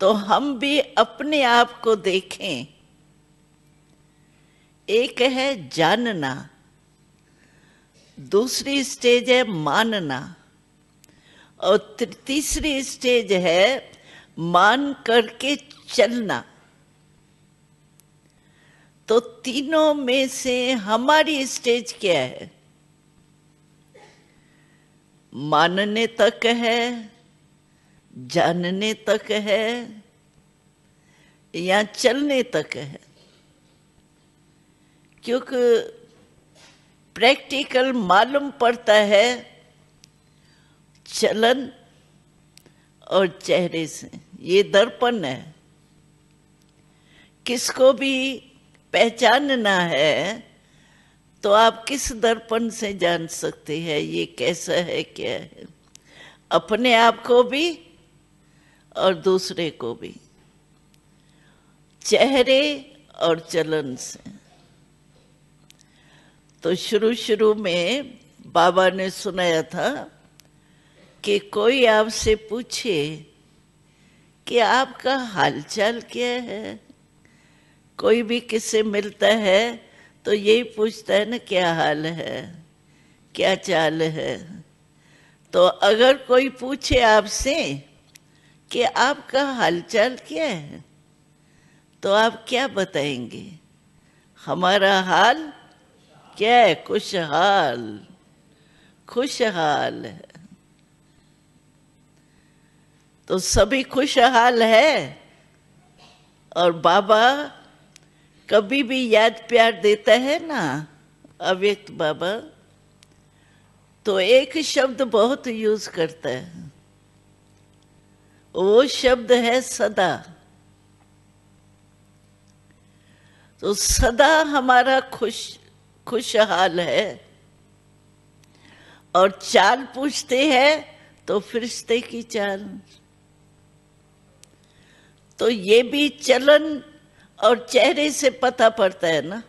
तो हम भी अपने आप को देखें। एक है जानना, दूसरी स्टेज है मानना, और तीसरी स्टेज है मान करके चलना। तो तीनों में से हमारी स्टेज क्या है? मानने तक है, जानने तक है, या चलने तक है। क्योंकि प्रैक्टिकल मालूम पड़ता है चलन और चेहरे से। ये दर्पण है। किसको भी पहचानना है तो आप किस दर्पण से जान सकते हैं? ये कैसा है, क्या है? अपने आप को भी और दूसरे को भी। चेहरे और चलन से। तो शुरू शुरू में बाबा ने सुनाया था कि कोई आपसे पूछे कि आपका हालचाल क्या है? कोई भी किससे मिलता है तो यही पूछता है ना, क्या हाल है? क्या चाल है? तो अगर कोई पूछे आपसे कि आपका हालचाल क्या है तो आप क्या बताएँगे? हमारा हाल क्या है? खुशहाल खुशहाल है। तो सभी खुशहाल है और बाबा कभी भी याद प्यार देता है ना, अव्यक्त बाबा? तो एक शब्द बहुत यूज़ करता है। वो शब्द है सदा। तो सदा हमारा खुश, खुशहाल है। और चाल पूछते हैं तो फिरिश्ते की चाल। तो ये भी चलन और चेहरे से पता पड़ता है ना।